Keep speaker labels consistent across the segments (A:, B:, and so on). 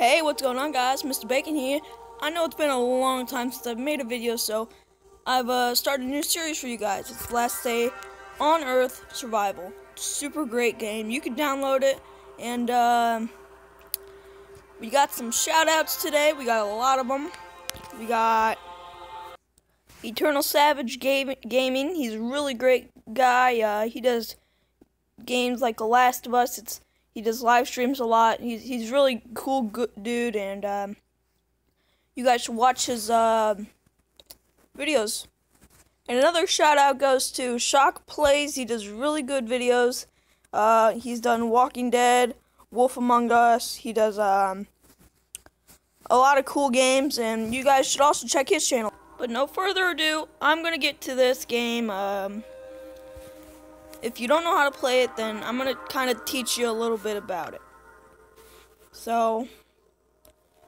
A: Hey, what's going on guys? Mr. Bacon here. I know it's been a long time since I've made a video, so I've uh, started a new series for you guys. It's Last Day on Earth Survival. Super great game. You can download it, and uh, we got some shout outs today. We got a lot of them. We got Eternal Savage Gaming. He's a really great guy. Uh, he does games like The Last of Us. It's he does live streams a lot. He's he's really cool good dude, and um, you guys should watch his uh, videos. And another shout out goes to Shock Plays. He does really good videos. Uh, he's done Walking Dead, Wolf Among Us. He does um, a lot of cool games, and you guys should also check his channel. But no further ado, I'm gonna get to this game. Um, if you don't know how to play it, then I'm going to kind of teach you a little bit about it. So,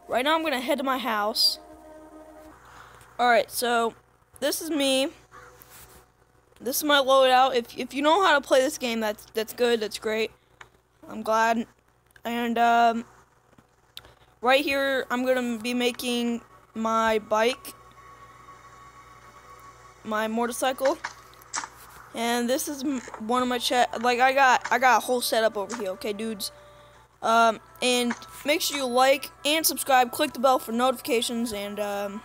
A: right now I'm going to head to my house. Alright, so, this is me. This is my loadout. If, if you know how to play this game, that's, that's good, that's great. I'm glad. And, um, right here, I'm going to be making my bike. My motorcycle. And this is one of my chat. Like I got, I got a whole setup over here. Okay, dudes. Um, and make sure you like and subscribe. Click the bell for notifications, and um,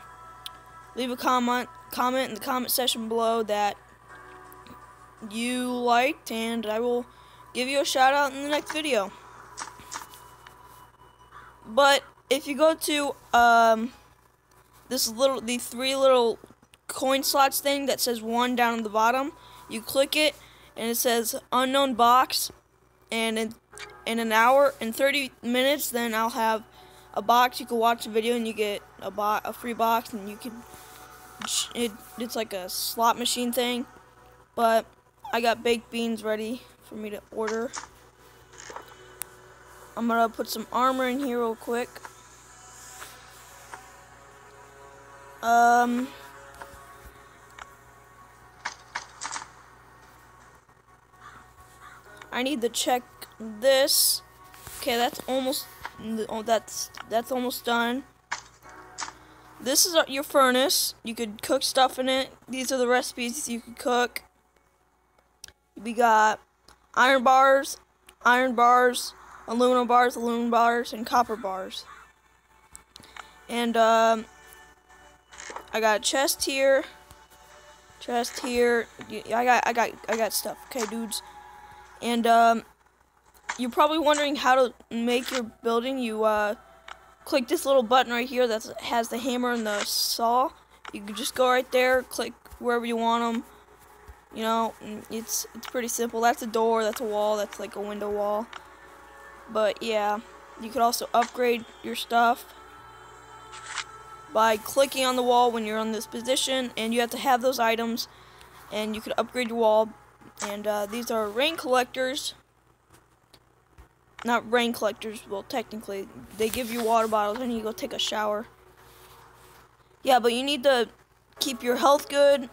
A: leave a comment, comment in the comment section below that you liked, and I will give you a shout out in the next video. But if you go to um, this little, the three little coin slots thing that says one down at the bottom you click it, and it says unknown box, and in, in an hour, in 30 minutes, then I'll have a box. You can watch the video, and you get a, bo a free box, and you can, it, it's like a slot machine thing, but I got baked beans ready for me to order. I'm gonna put some armor in here real quick. Um, I need to check this. Okay, that's almost oh, that's that's almost done. This is your furnace. You could cook stuff in it. These are the recipes you could cook. We got iron bars, iron bars, aluminum bars, aluminum bars, and copper bars. And um, I got a chest here, chest here. I got, I got, I got stuff. Okay, dudes. And um, you're probably wondering how to make your building. You uh, click this little button right here that has the hammer and the saw. You can just go right there, click wherever you want them. You know, it's it's pretty simple. That's a door, that's a wall, that's like a window wall. But yeah, you could also upgrade your stuff by clicking on the wall when you're on this position, and you have to have those items, and you could upgrade your wall and uh, these are rain collectors. Not rain collectors, well, technically. They give you water bottles and you go take a shower. Yeah, but you need to keep your health good.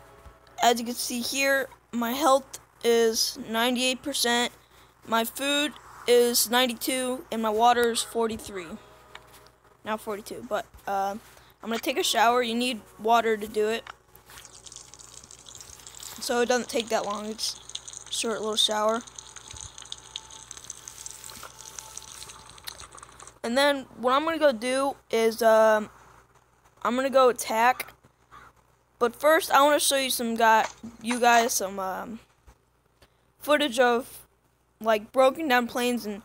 A: As you can see here, my health is 98%. My food is 92 and my water is 43. Now 42, but uh, I'm to take a shower. You need water to do it. So it doesn't take that long. It's short little shower. And then what I'm going to go do is um, I'm going to go attack. But first I want to show you some guy, you guys some um, footage of like broken down planes and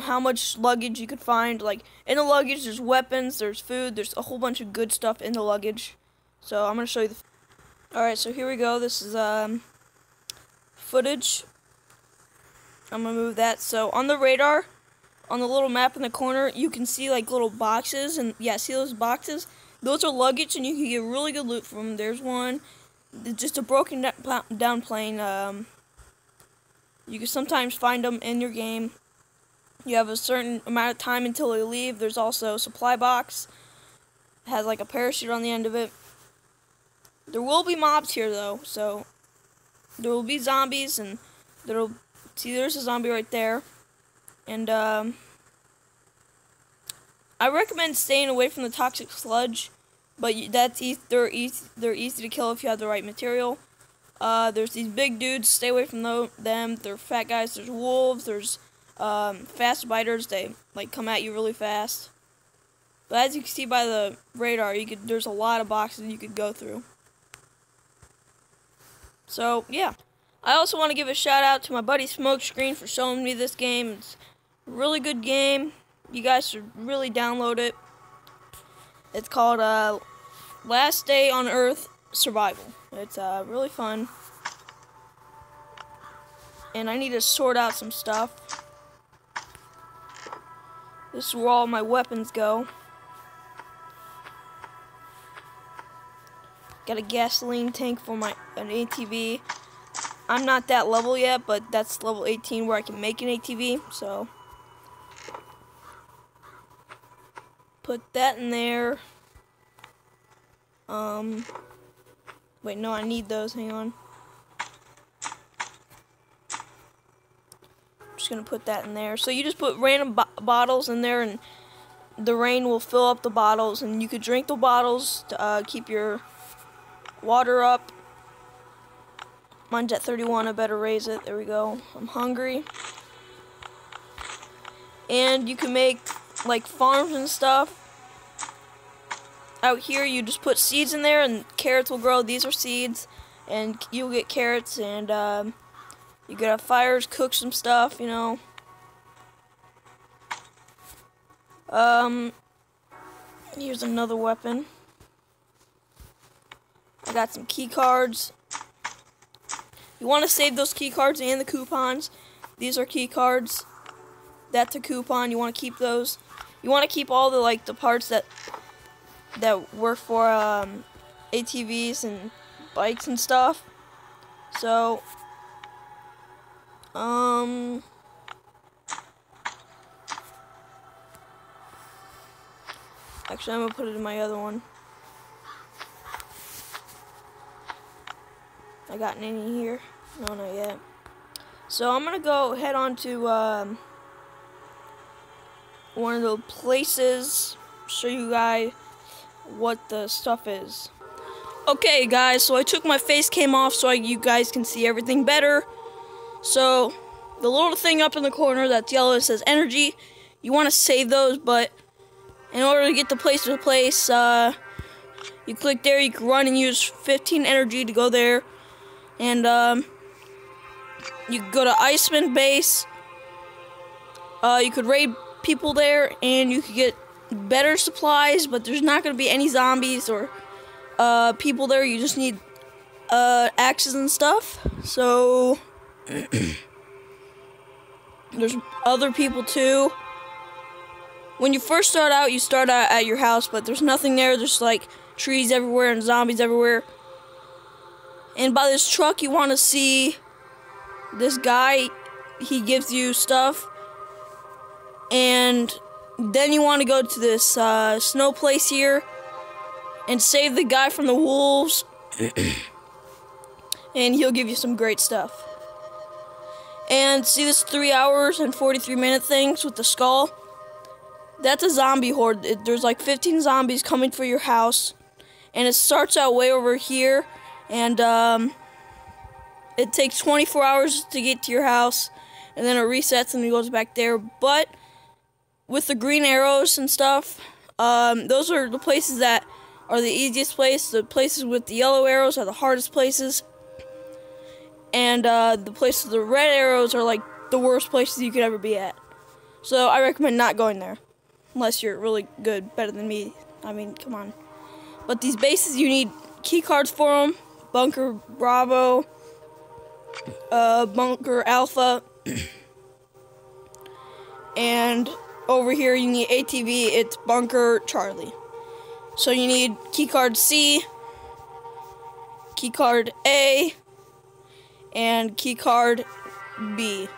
A: how much luggage you could find. Like in the luggage there's weapons, there's food, there's a whole bunch of good stuff in the luggage. So I'm to show you the Alright, so here we go. This is um footage. I'm gonna move that. So on the radar, on the little map in the corner, you can see like little boxes, and yeah, see those boxes? Those are luggage, and you can get really good loot from them. There's one, just a broken down plane. Um, you can sometimes find them in your game. You have a certain amount of time until they leave. There's also a supply box. It has like a parachute on the end of it. There will be mobs here though, so there will be zombies, and there'll see there's a zombie right there, and um, I recommend staying away from the toxic sludge, but that's easy, they're easy they're easy to kill if you have the right material. Uh, there's these big dudes. Stay away from them. They're fat guys. There's wolves. There's um, fast biters. They like come at you really fast. But as you can see by the radar, you could there's a lot of boxes you could go through. So yeah, I also want to give a shout out to my buddy Smokescreen for showing me this game. It's a really good game. You guys should really download it. It's called uh, Last Day on Earth Survival. It's uh, really fun. And I need to sort out some stuff. This is where all my weapons go. Got a gasoline tank for my an ATV. I'm not that level yet, but that's level 18 where I can make an ATV, so put that in there. Um wait, no, I need those. Hang on. I'm just to put that in there. So you just put random bo bottles in there and the rain will fill up the bottles and you could drink the bottles to uh, keep your water up. Mine's at 31, I better raise it. There we go. I'm hungry. And you can make like farms and stuff. Out here you just put seeds in there and carrots will grow. These are seeds and you'll get carrots and um, you could have fires, cook some stuff, you know. Um, here's another weapon. I got some key cards. You want to save those key cards and the coupons. These are key cards. That's a coupon. You want to keep those. You want to keep all the like the parts that that work for um, ATVs and bikes and stuff. So, um, actually, I'm gonna put it in my other one. I got any here? No, not yet. So I'm gonna go head on to um, one of the places, show you guys what the stuff is. Okay, guys, so I took my face cam off so I, you guys can see everything better. So the little thing up in the corner that's yellow says energy. You want to save those, but in order to get the place to place, uh, you click there. You can run and use 15 energy to go there and um, you go to Iceman base. Uh, you could raid people there, and you could get better supplies, but there's not going to be any zombies or uh, people there. You just need uh, axes and stuff. So there's other people too. When you first start out, you start out at your house, but there's nothing there. There's like trees everywhere and zombies everywhere. And by this truck, you want to see this guy. He gives you stuff. And then you want to go to this uh, snow place here and save the guy from the wolves. and he'll give you some great stuff. And see this 3 hours and 43 minute things with the skull? That's a zombie horde. There's like 15 zombies coming for your house. And it starts out way over here and um, it takes 24 hours to get to your house, and then it resets and it goes back there. But with the green arrows and stuff, um, those are the places that are the easiest place. The places with the yellow arrows are the hardest places, and uh, the places with the red arrows are like the worst places you could ever be at. So I recommend not going there, unless you're really good, better than me. I mean, come on. But these bases, you need key cards for them. Bunker Bravo, uh, Bunker Alpha, and over here you need ATV, it's Bunker Charlie. So you need keycard C, keycard A, and keycard B.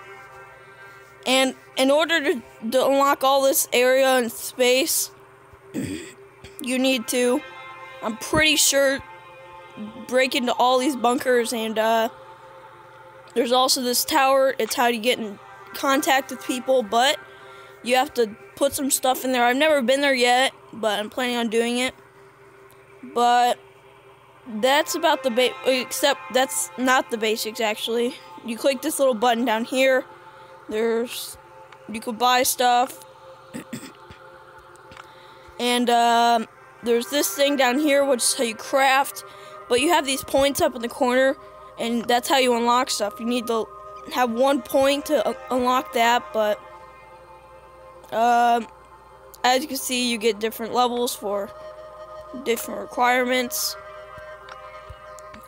A: And in order to, to unlock all this area and space, you need to, I'm pretty sure, break into all these bunkers and uh, there's also this tower. It's how you get in contact with people, but you have to put some stuff in there. I've never been there yet, but I'm planning on doing it. But that's about the ba- except that's not the basics actually. You click this little button down here. There's you could buy stuff. and um, there's this thing down here which is how you craft. But you have these points up in the corner and that's how you unlock stuff. You need to have one point to unlock that, but um, as you can see, you get different levels for different requirements.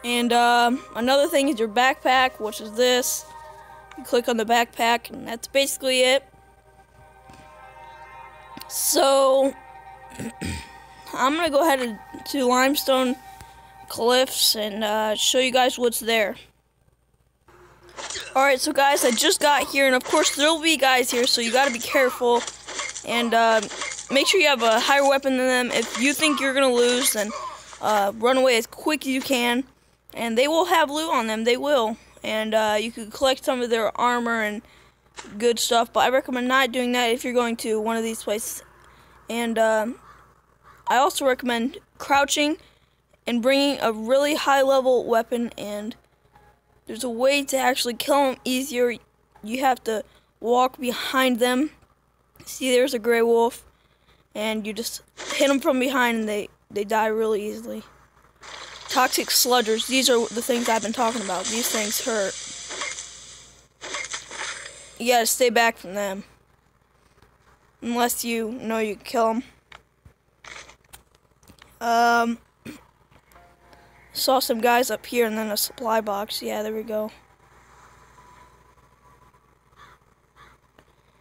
A: And um, another thing is your backpack, which is this. You click on the backpack, and that's basically it. So, I'm going to go ahead to Limestone Cliffs and uh, show you guys what's there. Alright, so guys, I just got here, and of course there'll be guys here, so you gotta be careful. And uh, make sure you have a higher weapon than them. If you think you're gonna lose, then uh, run away as quick as you can. And they will have loot on them, they will. And uh, you can collect some of their armor and good stuff, but I recommend not doing that if you're going to one of these places. And um, I also recommend crouching and bringing a really high level weapon and there's a way to actually kill them easier. You have to walk behind them. See, there's a gray wolf, and you just hit them from behind, and they they die really easily. Toxic sludgers. These are the things I've been talking about. These things hurt. You gotta stay back from them. Unless you know you can kill them. Um, Saw some guys up here and then a supply box. Yeah, there we go.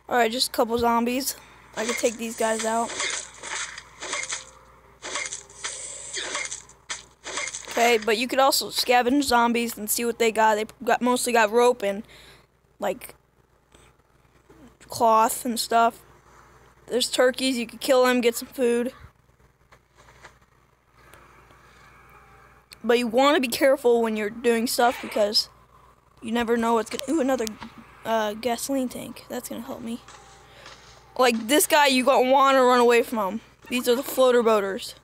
A: Alright, just a couple zombies. I can take these guys out. Okay, but you could also scavenge zombies and see what they got. They got mostly got rope and like cloth and stuff. There's turkeys. You could kill them, get some food. But you want to be careful when you're doing stuff because you never know what's gonna. Ooh, another uh, gasoline tank. That's gonna help me. Like this guy, you want to run away from him. These are the floater boaters.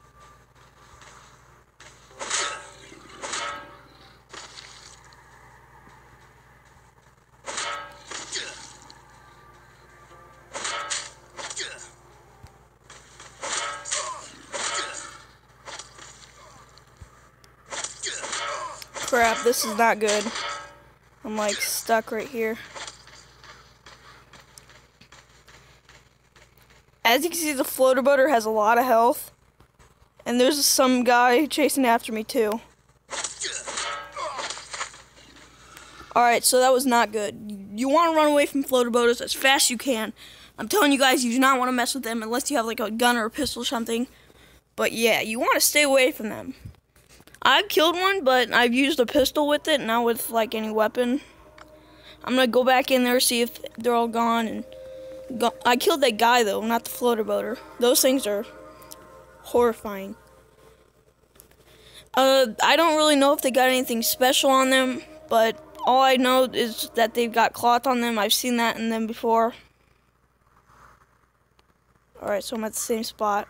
A: This is not good. I'm like stuck right here. As you can see, the floater boater has a lot of health. And there's some guy chasing after me too. Alright, so that was not good. You want to run away from floater boaters as fast as you can. I'm telling you guys, you do not want to mess with them unless you have like a gun or a pistol or something. But yeah, you want to stay away from them. I've killed one, but I've used a pistol with it, not with like any weapon. I'm gonna go back in there see if they're all gone. And go I killed that guy though, not the floater boater. Those things are horrifying. Uh, I don't really know if they got anything special on them, but all I know is that they've got cloth on them. I've seen that in them before. Alright, so I'm at the same spot.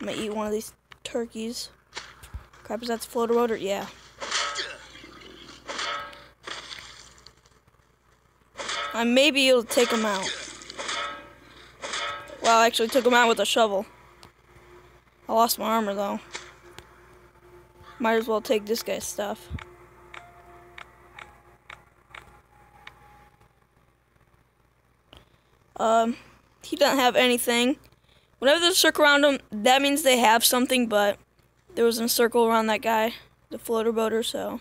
A: I'm gonna eat one of these turkeys. Crap, is that the floater boater? Yeah. I may be able to take him out. Well, I actually took him out with a shovel. I lost my armor, though. Might as well take this guy's stuff. Um, he doesn't have anything. Whenever there's a circle around him, that means they have something, but there was a circle around that guy, the floater boater, so.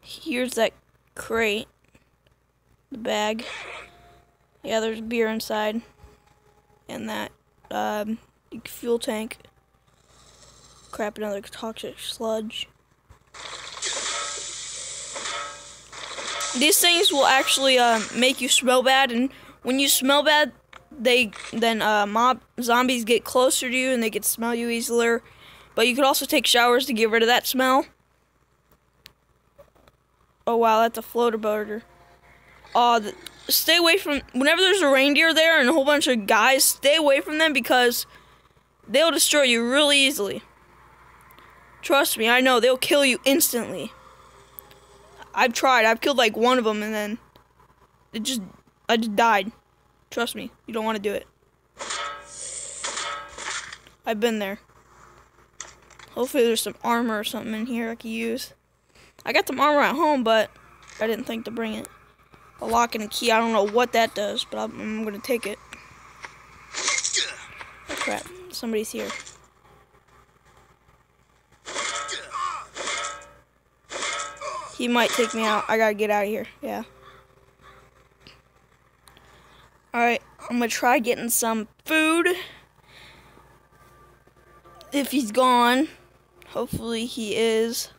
A: Here's that crate, the bag. Yeah, there's beer inside, and that um, fuel tank. Crap, another toxic sludge. These things will actually uh, make you smell bad, and when you smell bad, they then uh, mob zombies get closer to you and they can smell you easier. But you could also take showers to get rid of that smell. Oh wow, that's a floater boater. The, stay away from whenever there's a reindeer there and a whole bunch of guys. Stay away from them because they'll destroy you really easily. Trust me, I know they'll kill you instantly. I've tried. I've killed like one of them and then it just I just died. Trust me, you don't want to do it. I've been there. Hopefully there's some armor or something in here I can use. I got some armor at home, but I didn't think to bring it. A lock and a key, I don't know what that does, but I'm, I'm gonna take it. Oh crap, somebody's here. He might take me out. I gotta get out of here, yeah. Alright, I'm gonna try getting some food. If he's gone. Hopefully he is.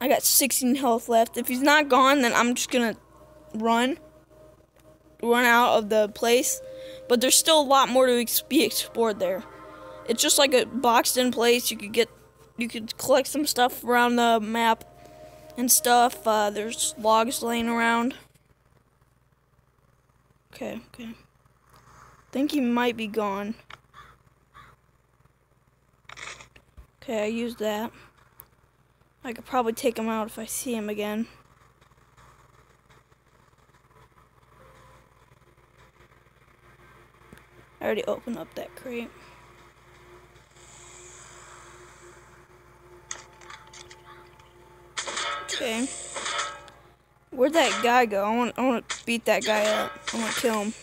A: I got 16 health left. If he's not gone, then I'm just gonna run. Run out of the place. But there's still a lot more to be explored there. It's just like a boxed in place. You could get, you could collect some stuff around the map and stuff. Uh, there's logs laying around. Okay, okay. think he might be gone. Okay, I used that. I could probably take him out if I see him again. I already opened up that crate. Okay. Where'd that guy go? I want I want to beat that guy up. I want to kill him.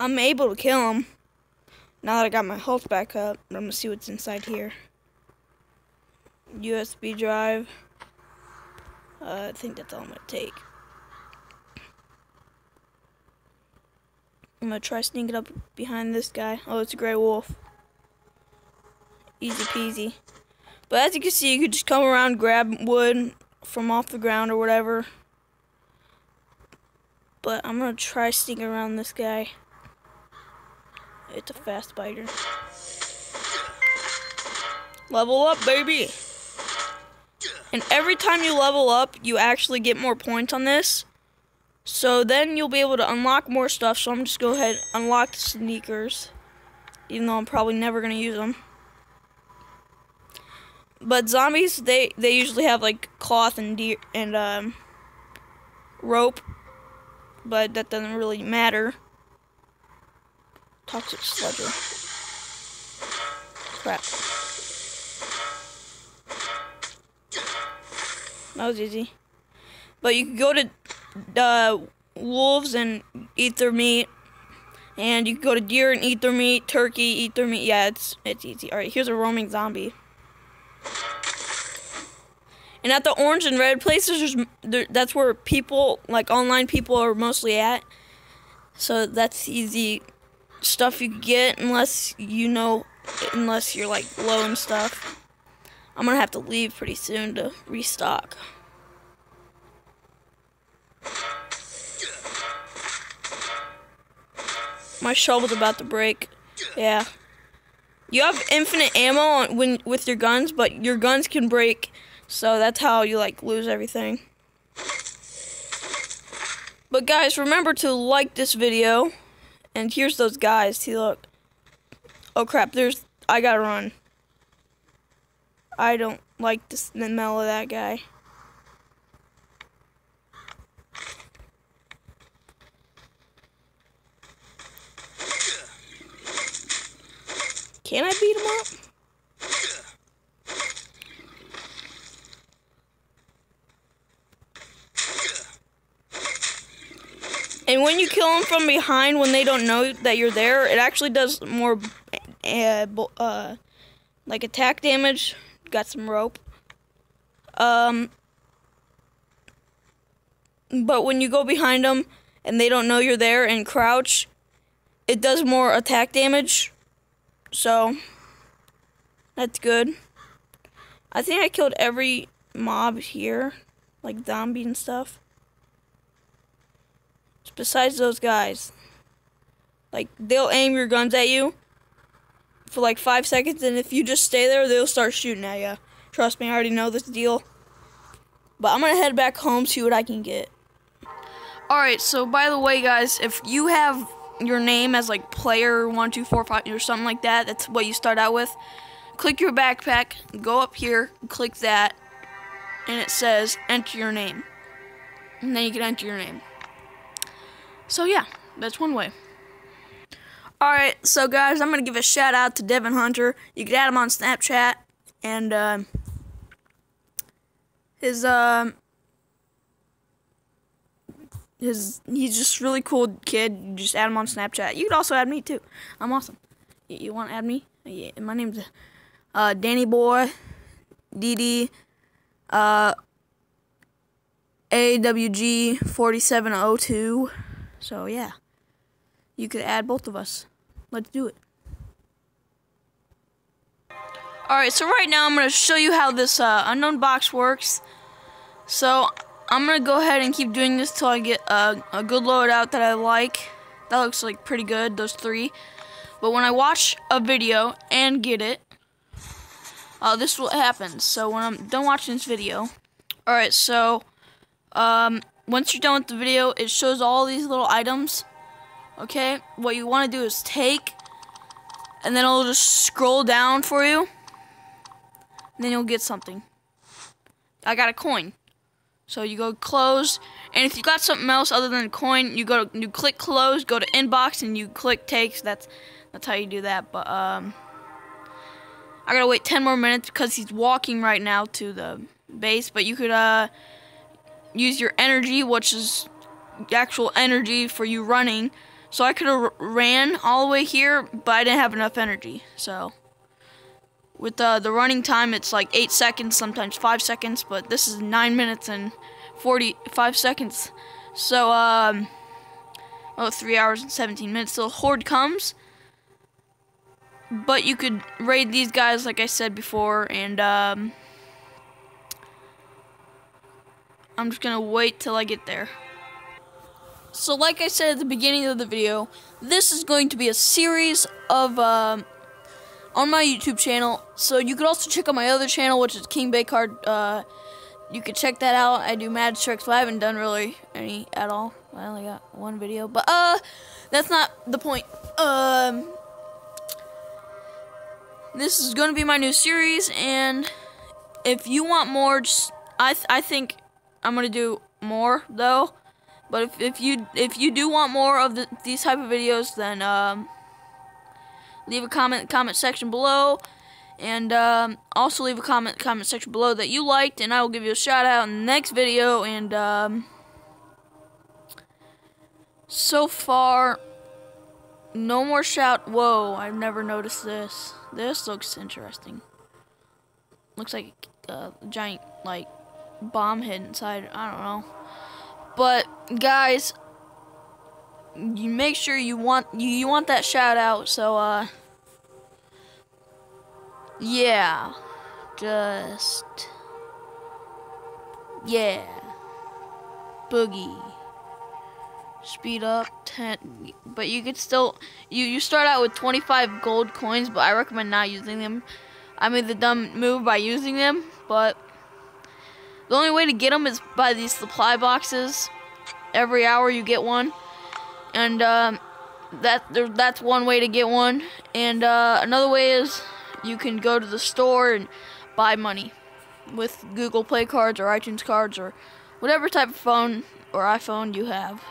A: I'm able to kill him. Now that I got my health back up, I'm gonna see what's inside here. USB drive. Uh, I think that's all I'm gonna take. I'm gonna try sneaking up behind this guy. Oh, it's a gray wolf. Easy peasy. But as you can see, you could just come around, grab wood from off the ground or whatever. But I'm gonna try sneaking around this guy. It's a fast biter. Level up, baby! And every time you level up, you actually get more points on this. So then you'll be able to unlock more stuff. So I'm just go ahead unlock the sneakers. Even though I'm probably never going to use them. But zombies, they, they usually have like cloth and deer and um, rope. But that doesn't really matter. Toxic sludger. Crap. That was easy. But you can go to uh, wolves and eat their meat. And you can go to deer and eat their meat, turkey, eat their meat. Yeah, it's it's easy. Alright, here's a roaming zombie. And at the orange and red places, that's where people, like online people, are mostly at. So that's easy stuff you get unless you know, unless you're like low and stuff. I'm gonna have to leave pretty soon to restock. My shovel's about to break. Yeah. You have infinite ammo when with your guns, but your guns can break, so that's how you like lose everything. But guys, remember to like this video. And here's those guys. See, look. Oh crap! There's. I gotta run. I don't like the smell of that guy. Can I beat him up? When you kill them from behind, when they don't know that you're there, it actually does more, uh, uh, like attack damage. Got some rope. Um, but when you go behind them and they don't know you're there and crouch, it does more attack damage. So, that's good. I think I killed every mob here, like zombie and stuff besides those guys. Like, they'll aim your guns at you for like five seconds, and if you just stay there, they'll start shooting at you. Trust me, I already know this deal. But I'm gonna head back home, see what I can get. Alright, so by the way, guys, if you have your name as like player one two four five or something like that, that's what you start out with. Click your backpack, go up here, click that, and it says enter your name. And then you can enter your name. So yeah, that's one way. Alright, so guys, I'm going to give a shout out to Devin Hunter. You can add him on Snapchat. And uh, his, um, his, he's just really cool kid. You just add him on Snapchat. You could also add me too. I'm awesome. You, you want to add me? Yeah, my name's uh, Danny Boy, DD, uh, AWG4702. So yeah, you could add both of us. Let's do it. Alright, so right now I'm going to show you how this uh, unknown box works. So I'm going to go ahead and keep doing this till I get a, a good loadout that I like. That looks like pretty good, those three. But when I watch a video and get it, uh, this is what happens. So when I'm done watching this video, alright, so um, once you're done with the video, it shows all these little items. Okay, what you want to do is take, and then it'll just scroll down for you. then you'll get something. I got a coin. So you go close, and if you got something else other than a coin, you go to, you click close, go to inbox, and you click takes. That's that's how you do that. But um, I gotta wait 10 more minutes because he's walking right now to the base. But you could uh use your energy, which is actual energy for you running. So I could have ran all the way here, but I didn't have enough energy. So with uh, the running time, it's like 8 seconds, sometimes 5 seconds, but this is 9 minutes and 45 seconds. So, um, oh, 3 hours and 17 minutes till Horde comes. But you could raid these guys, like I said before, and, um, I'm just gonna wait till I get there. So like I said at the beginning of the video, this is going to be a series of, um, on my YouTube channel. So you could also check out my other channel, which is King Baycard. Uh, you could check that out. I do mad tricks, but I haven't done really any at all. I only got one video, but uh, that's not the point. Um, this is going to be my new series, and if you want more, just I th I think I'm gonna do more though. But if, if you if you do want more of the, these type of videos, then um, leave a comment comment section below, and um, also leave a comment comment section below that you liked, and I will give you a shout out in the next video. And um, so far, no more shout. Whoa! I've never noticed this. This looks interesting. Looks like a giant like bomb hid inside. I don't know. But guys, you make sure you want you, you want that shout out. So uh yeah. Just yeah. Boogie. Speed up 10 but you could still you you start out with 25 gold coins, but I recommend not using them. I made the dumb move by using them, but the only way to get them is by these supply boxes. Every hour you get one. And um, that that's one way to get one. And uh, another way is you can go to the store and buy money with Google Play cards or iTunes cards or whatever type of phone or iPhone you have.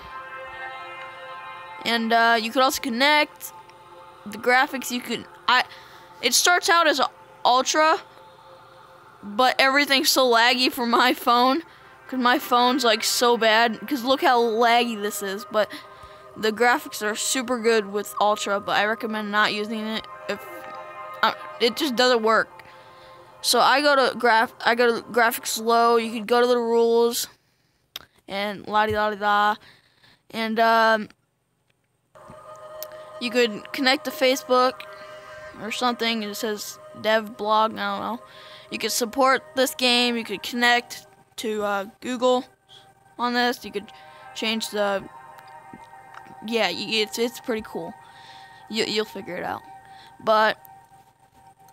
A: And uh, you could also connect the graphics. You could I. It starts out as ultra, but everything's so laggy for my phone because my phone's like so bad because look how laggy this is but the graphics are super good with ultra but i recommend not using it if uh, it just doesn't work. So i go to graph i go to graphics low you can go to the rules and la di la di da and um, you could connect to facebook or something it says dev blog i don't know you could support this game. You could connect to uh, Google on this. You could change the. Yeah, it's it's pretty cool. You you'll figure it out. But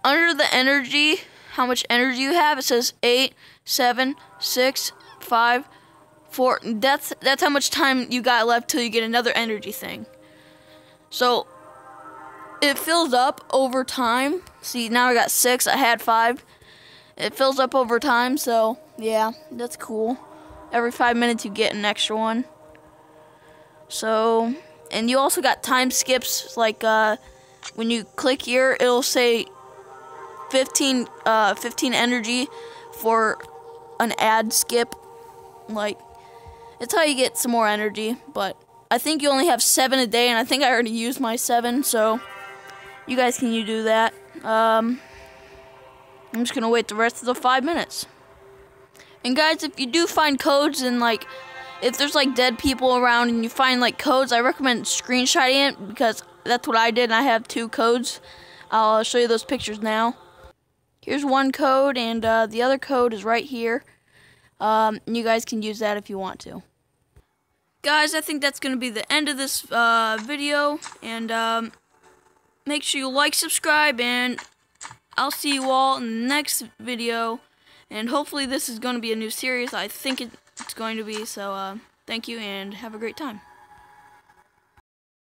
A: under the energy, how much energy you have. It says eight, seven, six, five, four. That's that's how much time you got left till you get another energy thing. So it fills up over time. See, now I got six. I had five. It fills up over time, so yeah, that's cool. Every five minutes you get an extra one. So, and you also got time skips, like uh, when you click here, it'll say 15, uh, 15 energy for an ad skip. Like, it's how you get some more energy, but I think you only have seven a day, and I think I already used my seven, so you guys can you do that. Um, I'm just gonna wait the rest of the five minutes. And guys, if you do find codes and like, if there's like dead people around and you find like codes, I recommend screenshotting it because that's what I did. And I have two codes. I'll show you those pictures now. Here's one code, and uh, the other code is right here. Um, you guys can use that if you want to. Guys, I think that's going to be the end of this uh, video. And um, make sure you like, subscribe, and I'll see you all in the next video. And hopefully this is going to be a new series. I think it's going to be. So uh, thank you and have a great time.